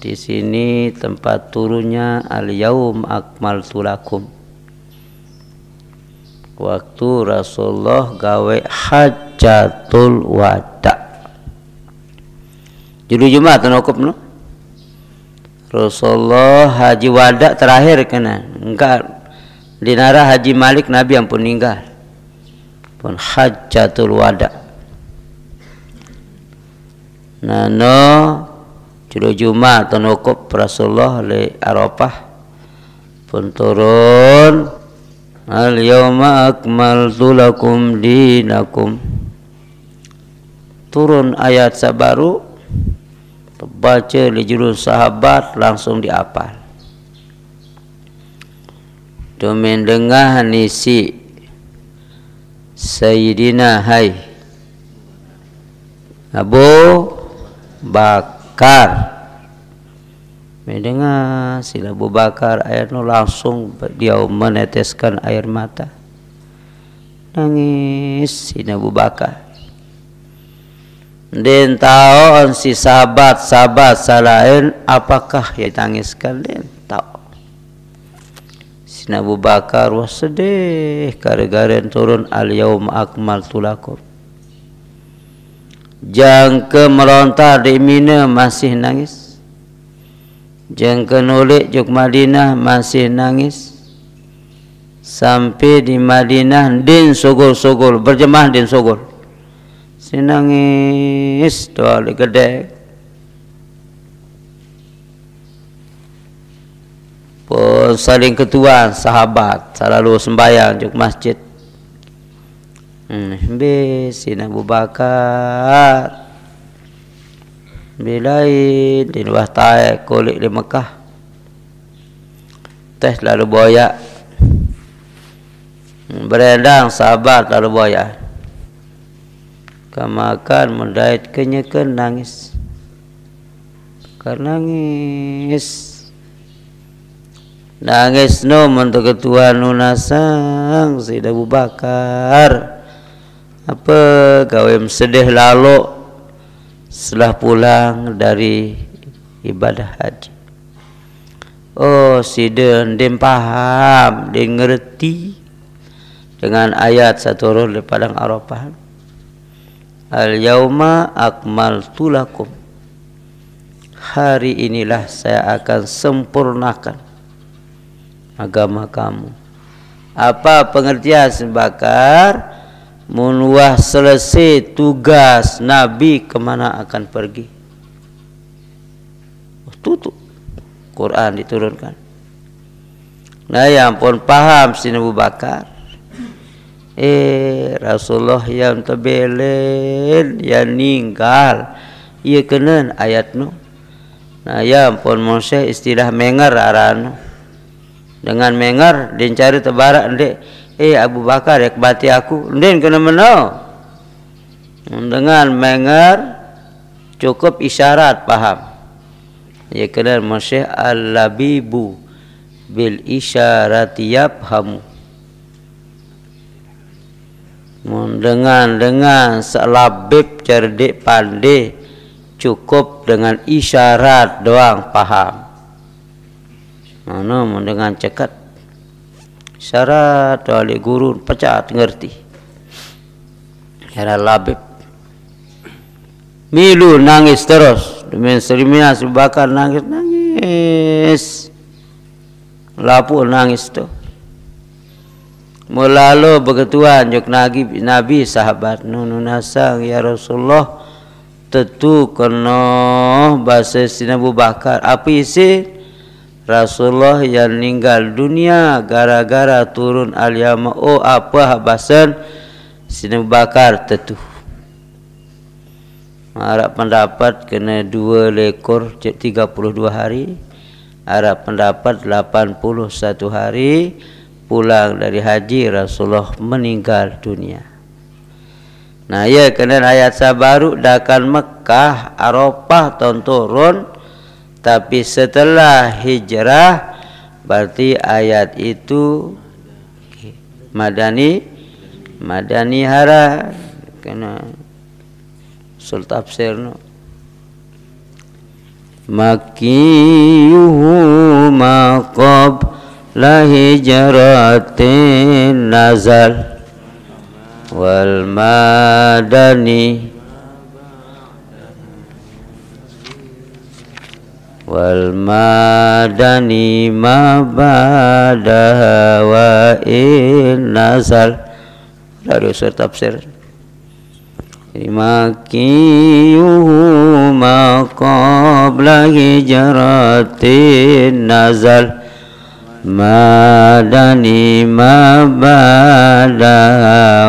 Di sini tempat turunnya al-yaum akmaltu lakum waktu Rasulullah gawe hajatul wada. Jadi Jumat tu nukub no. Rasulullah haji wada terakhir kena. Enggak dinara haji Malik Nabi yang pun meninggal. Pun hajatul wada. Nano jadi Jumat tu nukub Rasulullah le Arafah pun turun. Al-yawma akmaltu lakum dinakum. Turun ayat sabaru Baca di jurus sahabat langsung diapal. Domen dengar nisi Sayyidina hai Abu Bakar Mendengar sila Abu Bakar ayat nu langsung dia meneteskan air mata. Nangis si Abu Bakar. Dan tahu si sahabat-sahabat salain apakah yang tangiskan dan tahu. Si Abu Bakar was sedih gara-gara turun al-yaum akmal tulakum. Jangka melontar di Mina masih nangis. Jangka nulik juk Madinah masih nangis. Sampai di Madinah din sogol-sogol berjemaah din sogol. Si nangis doa di gedek. Pun saling ketuan sahabat selalu sembahyang juk masjid. Hmm, Sina Abu Bakar Bilai di luar taik kulit di Mekah. Teh lalu boyak. Hmm, Berendang sahabat lalu boyak. Kemakan mendait kenyakan nangis. Karena nangis. Nangis no untuk ketua nunasang Sina Abu Bakar apa gawe sedih lalu setelah pulang dari ibadah haji. Oh, si den dem paham, den ngerti dengan ayat satu turun di padang Arafah. Al yauma akmaltu lakum. Hari inilah saya akan sempurnakan agama kamu. Apa pengertian sebakar? Munwah selesai tugas Nabi kemana akan pergi? Oh, Tutup. Quran diturunkan. Nah yang pun paham si Nabi Bakar. Eh Rasulullah yang terbelen Yang meninggal Ia kena ayat nu. Nah yang pun Moshe istilah mengar arah Dengan mengar Dia cari terbarak Dia Eh Abu Bakar ya kebati aku. Ndin kena menau Dengan mengar Cukup isyarat faham? Ya kena Masih al-labibu. Bil isyarat yabhamu. Dengan dengan selabib cerdik pandai Cukup dengan isyarat doang faham? Mana dengan cekat syarat oleh guru pecat ngerti. Era labib. Milu nangis terus. Demi serimia sebakar nangis nangis. Lapu nangis tu. Melalu begituan juk nabi nabi sahabat. Nunu nasang ya Rasulullah. Tentu kena bahasa sinabu bakar. Apa isi Rasulullah yang meninggal dunia gara-gara turun al-yama oh apa habasan? Sini bakar tentu harap pendapat kena dua lekor 32 hari. Harap pendapat 81 hari. Pulang dari haji Rasulullah meninggal dunia. Nah ya kena ayat sabaru dakan Mekah Arafah tahun turun tapi setelah hijrah berarti ayat itu madani madani hara kena sul tafsir no makiyuhu maqab la hijratin nazal wal madani wal madani ma ba'daha wa in nazal dari usul tafsir. Makiyuhu ma qabla hijratin nazal. Madani ma ba'da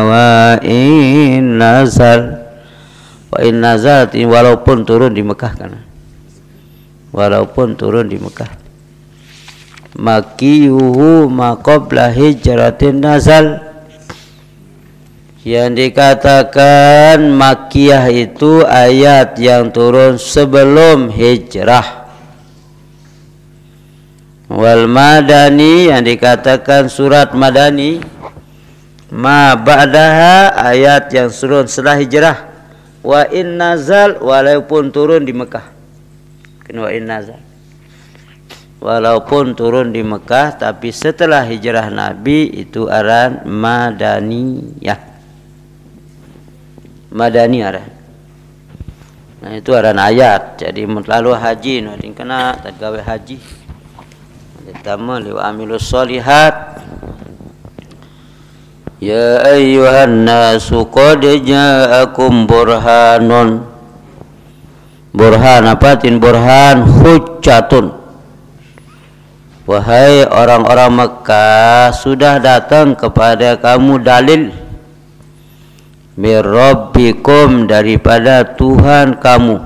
wa in nazal Wa in nazal walaupun turun di Mekah kan walaupun turun di Mekah. Makiyuhu maqabla hijratin nazal yang dikatakan makiyah itu ayat yang turun sebelum hijrah. Wal madani yang dikatakan surat madani ma ba'daha ayat yang turun setelah hijrah wa in nazal walaupun turun di Mekah wa in nazal walaupun turun di Mekah tapi setelah hijrah Nabi itu aran madaniyah madani aran Nah itu ada ayat. Jadi lalu haji din kena tak gawe haji. Pertama liwa amilus solihat. Ya ayyuhan nasu qad ja'akum burhanun. Burhan apa tin burhan? Hujjatun. Wahai orang-orang Mekah sudah datang kepada kamu dalil. Mirrabbikum daripada Tuhan kamu.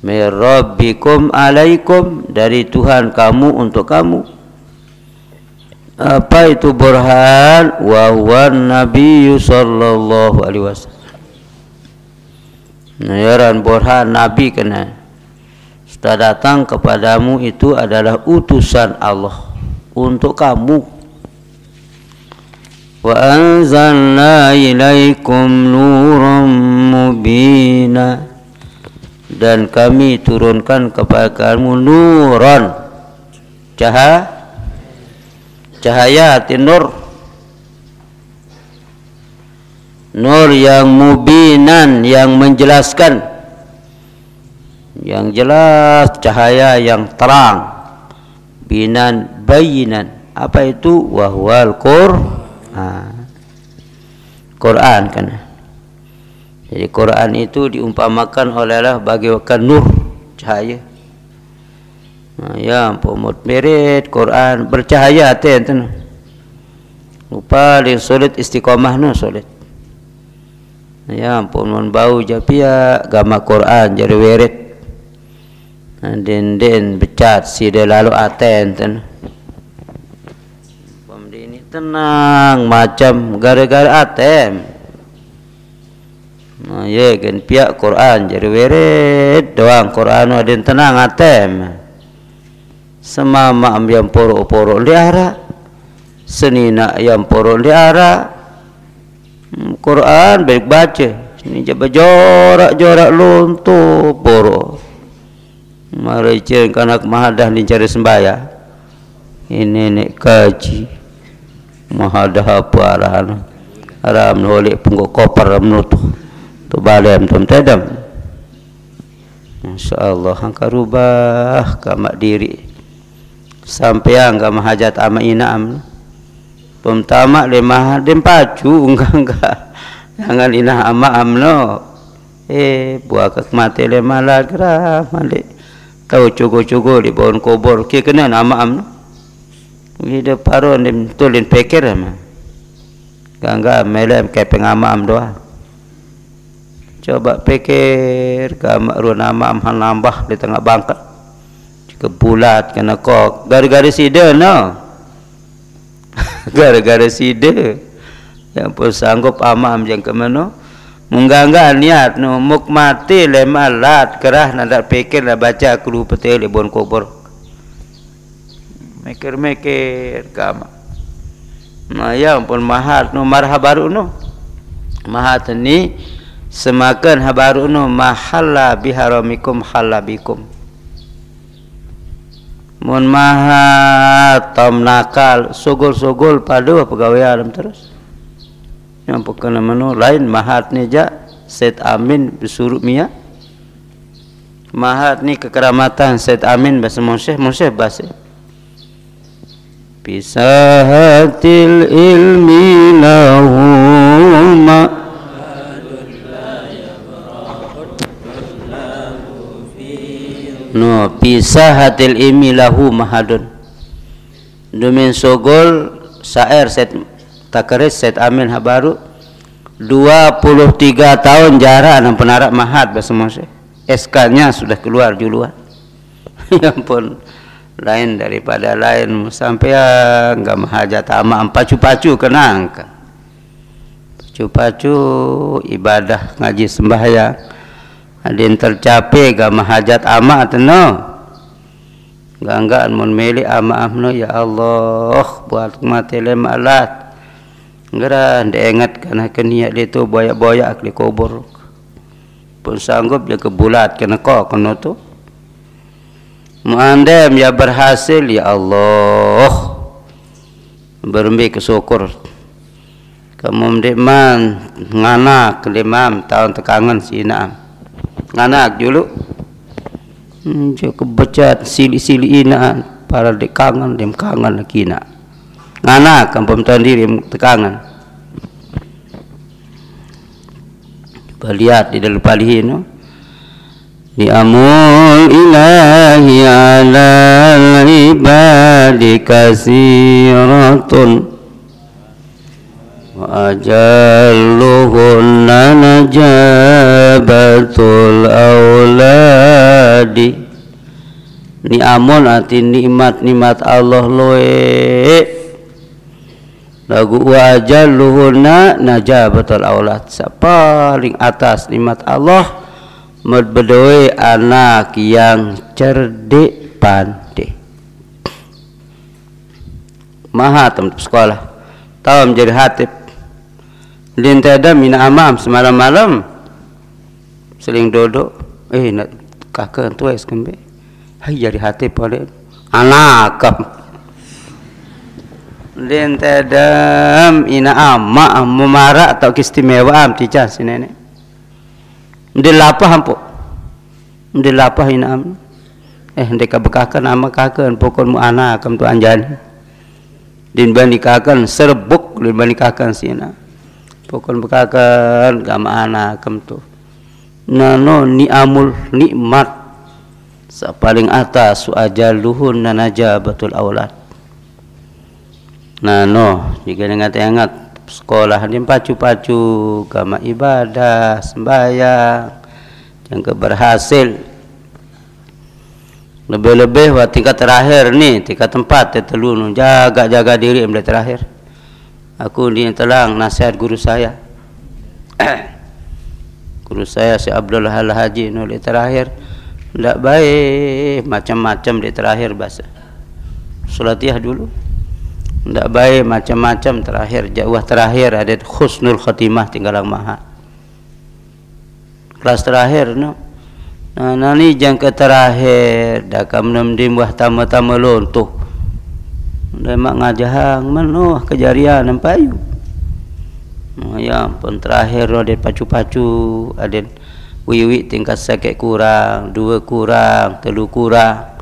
Mirrabbikum alaikum dari Tuhan kamu untuk kamu. Apa itu burhan? Wa huwa nabi sallallahu alaihi wasallam Nayaran burhan nabi kena. Sudah datang kepadamu itu adalah utusan Allah untuk kamu. Wa anzalna ilaikum nuran mubina. Dan kami turunkan kepada kamu nuran. Cahaya? Cahaya tinur nur yang mubinan yang menjelaskan. Yang jelas cahaya yang terang. Binan bayinan. Apa itu? Wahwal qur ha. Quran kan. Jadi Quran itu diumpamakan olehlah bagaikan nur cahaya. Ha, ya pomot merit Quran bercahaya ten tu lupa di solid istiqomah nu solid ya pomot bau japia gama Quran jadi werit dan den becat si de lalu aten tu tenang macam gara-gara atem. Nah, ye kan pihak Quran jadi weret doang Quran ada tenang atem. Semama am yang poro-poro liara. Senina yang poro liara. Hmm, Quran baik baca. Ini jaba jorak-jorak luntu poro. Mari ceng kanak mahadah ni cari sembahyang. Ini nek kaji mahadah apa arahan aram holik punggu kopar menut tu balem tu tedam insyaallah angka rubah kamak diri sampai angka mahajat ama inam pemtama lima dem pacu enggak enggak jangan inah ama amno eh buah kek mati lima lagra malik tahu cukup-cukup di bawah kubur kira kena nama amno Gida paro ni tulin pekir ama. Gangga melem ke pengamam doa. Coba pekir gama ru nama am nambah di tengah bangkat. Jika bulat kena kok gara-gara sida no. gara-gara sida. Yang pun sanggup amam yang ke mana? Menggangga niat no muk mati lemalat kerah nak pekir lah baca kulu petil di bon kubur mikir-mikir kama nah ya pun mahat no marha baru no mahat ni semakan habaru no mahalla biharamikum halabikum mun mahat tam nakal sugul-sugul padu pegawai alam terus. Yang pokoknya menu lain mahat ni ja set amin bersuruh mia. Mahat ni kekeramatan set amin bahasa musyih musyih bahasa. Bisahatil ilmi lahuma No, bisahatil ilmi lahu mahadun. Dumin sogol Sair set Takaris set amin habaru 23 tahun jarak dan penarak mahad bahasa Moshe SK-nya sudah keluar juluan Ya ampun lain daripada lain sampai enggak mahajat ama pacu-pacu kenang pacu-pacu ibadah ngaji sembahyang yang tercapai enggak mahajat ama teno enggak enggak mun meli ama amno ya Allah buat mati lemalat ngera ndak ingat kana keniat dia tu boyak-boyak di kubur. Pun sanggup dia kebulat kena kok kena tu. Muandam ya berhasil ya Allah. Bermbi kesyukur Kamu mendikman Ngana kelimam tahun tekangan sinam nganak dulu. Hmm, je kebecat sili-sili ina para dek kangen dem kangen nak. Nganak kampung diri tekangan. Lihat di dalam palihin no? amul ilahi ala ibadi kasiratun ajalluhunna najabatul awladi ni amun ati nikmat-nikmat Allah loe lagu wajalluhunna najabatul aulad paling atas nikmat Allah bedoe anak yang cerdik pandai. Maha tempat sekolah. Tahu menjadi hatib Din tiada mina amam semalam malam seling duduk. Eh nak kakak tu es kembe hai jadi hati pada anak tiada ina amma memarah atau istimewa am tica si nenek Dia lapah ampu Dia lapah ina am. Eh ndek bekahkan ama kakak pokok mu anak kam tu anjani. Din bani serbuk din bani kakak si nenek pokon bekakan gama ana kem tu. Nano ni amul nikmat. Sa paling atas su ajaluhun nanaja betul aulad nano jika ingat ingat sekolah ni pacu-pacu gama ibadah sembahyang yang berhasil lebih-lebih wa tingkat terakhir ni tingkat tempat telun jaga-jaga diri mulai terakhir Aku ni telang nasihat guru saya. guru saya si Abdullah Al Haji nulis terakhir tidak baik macam-macam di terakhir bahasa. Sulatiah dulu. Tidak baik macam-macam terakhir jauh terakhir ada khusnul khatimah tinggal maha. Kelas terakhir no. Nah, nani jangka terakhir dah kamu nemdim wah tamu-tamu lontuh. Dan mak ngajahang menuh kejarian dan payu. Oh, ya pun terakhir ada pacu-pacu, ada wiwi tingkat sakit kurang, dua kurang, telu kurang.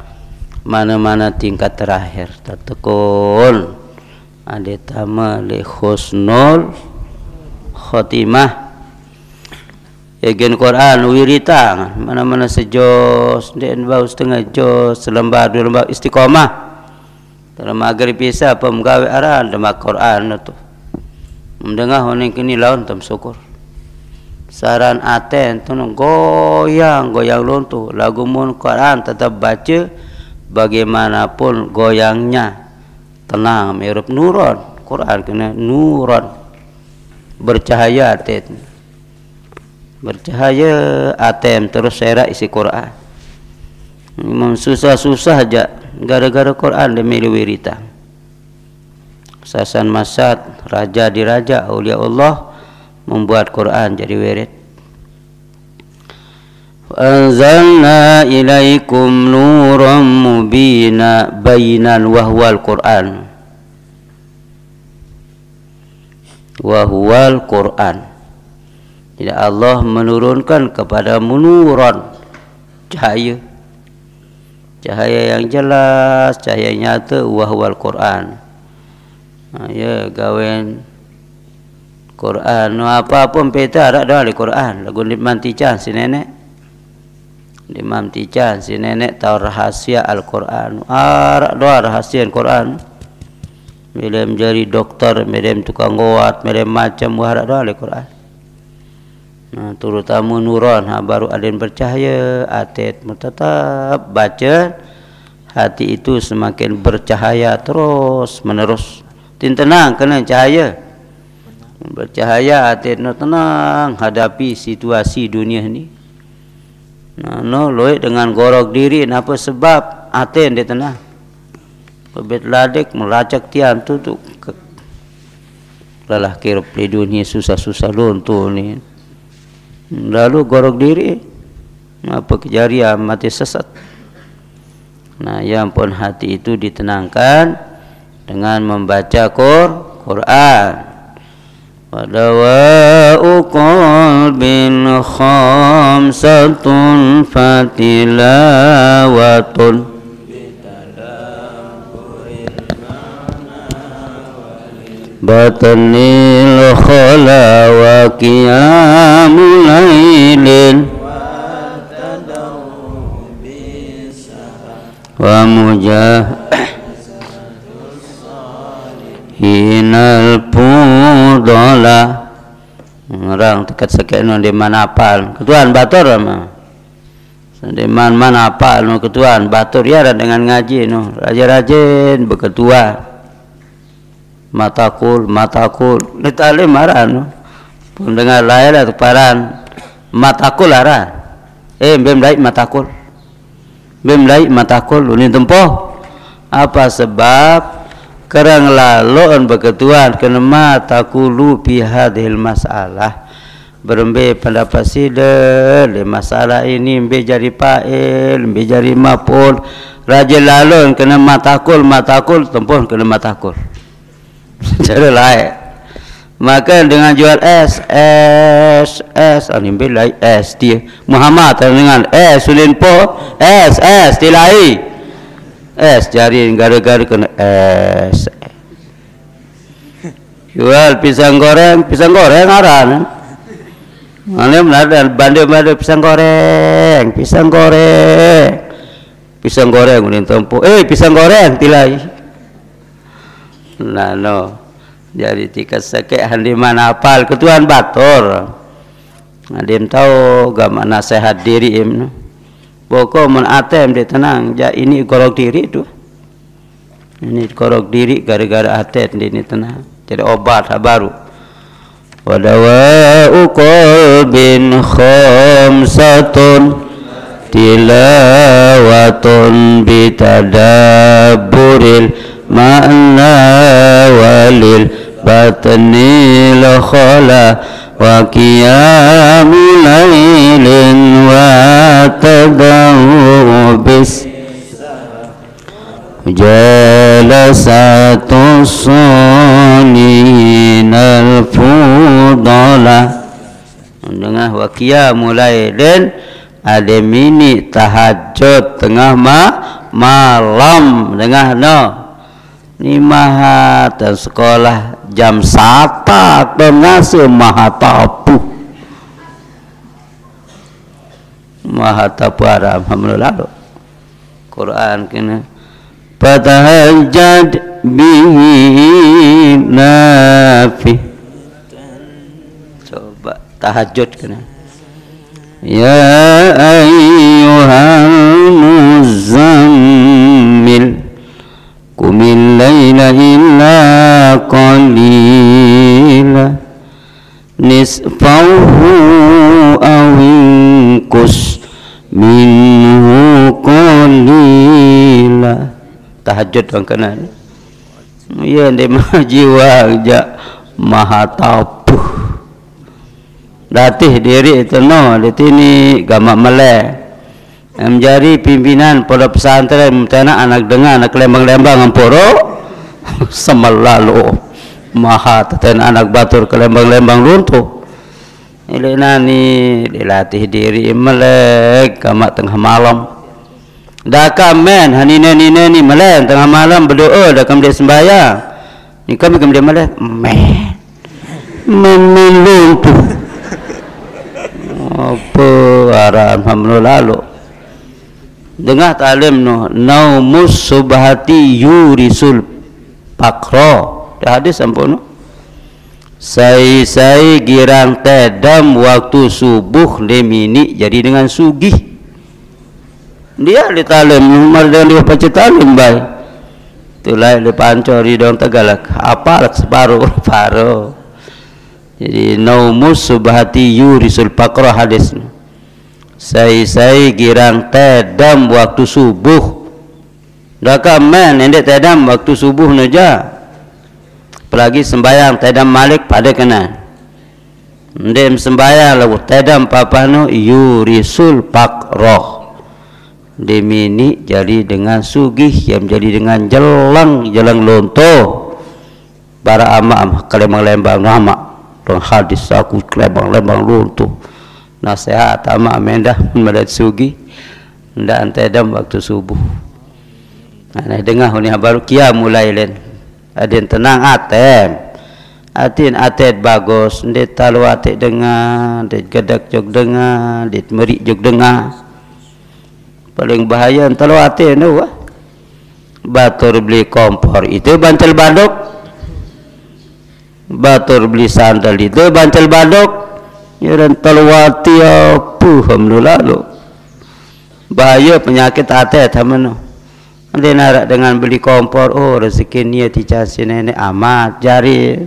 Mana-mana tingkat terakhir tak tekun. Ada tama le khusnul khotimah. Egen Quran wirita mana-mana sejos dan bau setengah jos selembar dua lembar istiqamah. Dalam maghrib bisa apa menggawe arahan dalam Quran itu. Mendengar orang kini lawan tam syukur. Saran aten tu goyang goyang lontu. Lagu mun Quran tetap baca bagaimanapun goyangnya. Tenang mirip nuron Quran kena nuron bercahaya aten. Bercahaya atem terus serak isi Quran. Memang susah-susah aja gara-gara Quran demi wirita. Sasan Masad, raja di raja, awliya Allah membuat Quran jadi wirid. Anzalna ilaikum nuran mubina bainan wahwal Quran. Wahwal Quran. Jadi Allah menurunkan kepada menuran cahaya cahaya yang jelas cahaya nyata wahwal Quran. Ha, ya gawen Quran. No apa pun peta ada dalam Quran. Lagu ni mantican si nenek. Di mantican si nenek tahu rahasia Al Quran arak doa rahasia Al Quran bila menjadi doktor, bila tukang gawat, bila macam warak doa Al Nah, terutama nuron ha, baru yang bercahaya atet tetap baca hati itu semakin bercahaya terus menerus. Tin tenang kena cahaya. Bercahaya atet no tenang hadapi situasi dunia ni. Nah, no loe dengan gorok diri apa sebab aten dia tenang? Kebet ladek melacak tian tu tu lelah kira dunia susah-susah lontu ni lalu gorok diri apa kejarian mati sesat nah yang pun hati itu ditenangkan dengan membaca Quran ودواء قلب خمسة فتلاوة بطن الخلا وقيام ليل ومجاهين الفضلاء orang dekat sekian di mana apal ketuan batur ama di mana mana apal no ketuan batur ya dengan ngaji no raja-raja berketua matakul matakul. Marah no. Pun dengar lain lah paran. Matakul ara eh bem lain matakul. Bem lain matakul ni tempoh. Apa sebab? Kerang lalu on berketuan kena matakulu pihadil masalah. Berembe pendapat sida le masalah ini embe jadi pail embe jadi mapul raja lalu kena matakul matakul tempoh kena matakul cara lain. Maka dengan jual S S S. Ani ah, bila S dia Muhammad dengan S sulin po. S S tilai S jari gara-gara kena S. Jual pisang goreng pisang goreng aran mana ada bandar bandar pisang goreng pisang goreng. Pisang goreng ulin tempo eh pisang goreng tilai nah no. Jadi tika sakit handi mana apal ketuan batur. Adim tahu gama nasihat diri im pokok mun atem dia tenang ja ini korok diri tu. Ini korok diri gara-gara dia ini tenang. Jadi obat baru. Wadawa'u qalbin khamsatun tilawatun bitadabburil lakhala wa qiyamu laylin wa tadawu bis. Jalasatu sunin al-fudala. Dengan wa qiyamu laylin ada mini tahajud tengah ma malam. Dengan no ni maha dan sekolah jam sata pengasu maha tapu. Maha tapu aram hamdulillah Quran kena. Fatahajjad bihi nafi coba tahajud kena. Ya ayyuhal muzammil قم الليل إلا قليلا نصفه أو انقص منه قليلا tahajud orang kenal ya dia maha jiwa ja maha tapuh latih diri itu no di sini gamak melek menjadi pimpinan pada pesantren mutana anak dengar anak lembang-lembang amporo semal lalu maha teten anak batur ke lembang-lembang runtuh. Ini nani dilatih diri melek kamak tengah malam. Dah kamen hani nani nani melek tengah malam berdoa dah dia sembahyang. Ni kami kamu dia melek? Men. Memeluntuh apa arah Alhamdulillah lalu Dengar talim no naumus subhati yurisul pakro. Dah hadis sampun no. Sai sai girang tedam waktu subuh lemini jadi dengan sugih. Dia di talim nomor dan dia baca talim bai. Tulai di pancori dong tegalak. Apa lak separuh separuh. Jadi naumus subhati yurisul pakro hadis no sai-sai girang tedam waktu subuh. Dah men endek tedam waktu subuh naja apalagi sembayang tedam malik pada kena. Endek sembayang lalu tedam papa no yurisul pak roh. Demini jadi dengan sugih yang jadi dengan jelang jelang lonto para ama ama kelemang lembang nama dan hadis aku kelebang-lebang runtuh nasihat ama mendah melat sugi. Ndak antai dam waktu subuh. Ana dengar ni baru kia mulai len. Adin tenang atem. Atin atet bagus. Ndet talu atet dengar ndet gedak jog dengar ndet merik jog dengar. Paling bahaya talu atet nu batur beli kompor itu bantal badok batur beli sandal itu bantal badok Ya dan talwati apa alhamdulillah lo. Bahaya penyakit hati teman. Nanti narak dengan beli kompor, oh rezeki ni dicasi nenek amat jari.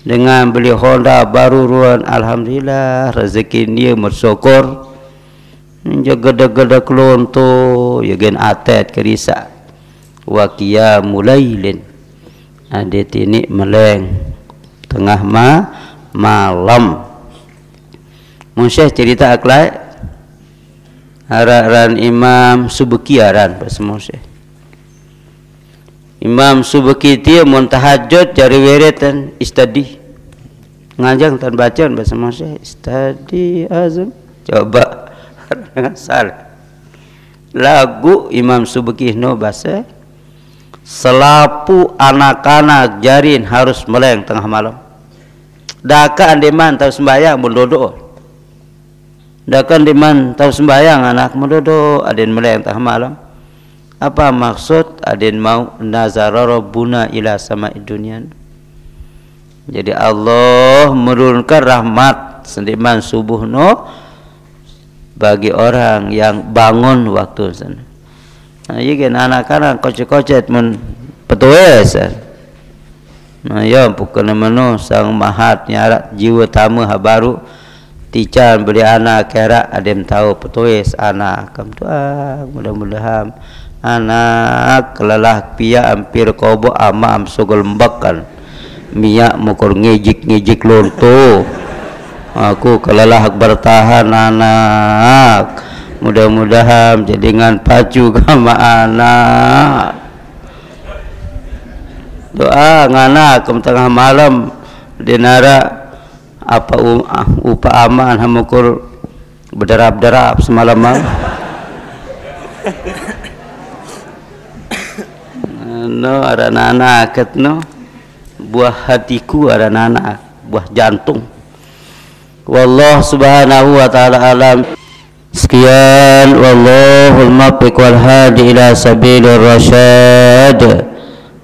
Dengan beli Honda baru ruan, alhamdulillah rezeki ni bersyukur. Jaga gede-gede kelonto, ya gen atet kerisa. Wakia mulai len. Ada tinik meleng tengah ma malam. Munsyah cerita akhlak Araran Imam Subuki aran Bahasa Munsyah Imam Subuki dia muntahajud jari weretan istadi. Ngajang tan bacaan bahasa Munsyah istadi azam. Coba. Salah. Lagu Imam Subuki no bahasa selapu anak-anak jarin harus meleng tengah malam. Daka andeman tahu sembahyang berdoa Dakan di man tahu sembahyang anak mendodo adin mulai tengah malam. Apa maksud adin mau nazara rabbuna ila sama dunia? Jadi Allah menurunkan rahmat sendiman subuh no bagi orang yang bangun waktu sana. Nah, iya kan anak-anak kocet-kocet men petues. Nah, ya bukan menu sang mahat nyarat jiwa tamu habaru tican beli anak kera ada yang tahu petulis anak kamu tu ah mudah-mudahan anak kelelah pia hampir kobo ama am sugol mbakkan minyak mukul ngejik ngejik lonto. Aku kelelah bertahan anak. Mudah-mudahan jadikan pacu kama anak. Doa ngana kem tengah malam dinara apa uh, upa aman hamukur berderap-derap semalam mal no ada nana ket no. Buah hatiku ada nana buah jantung. Wallah subhanahu wa ta'ala alam. Sekian. Wallahul muwaffiq wal hadi ila sabilir rasyad